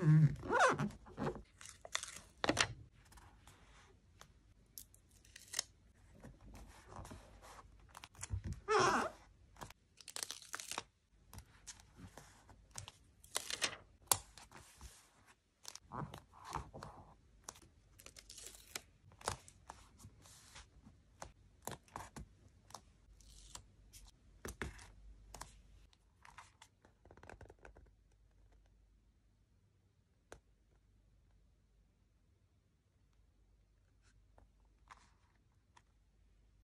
Mm-hmm.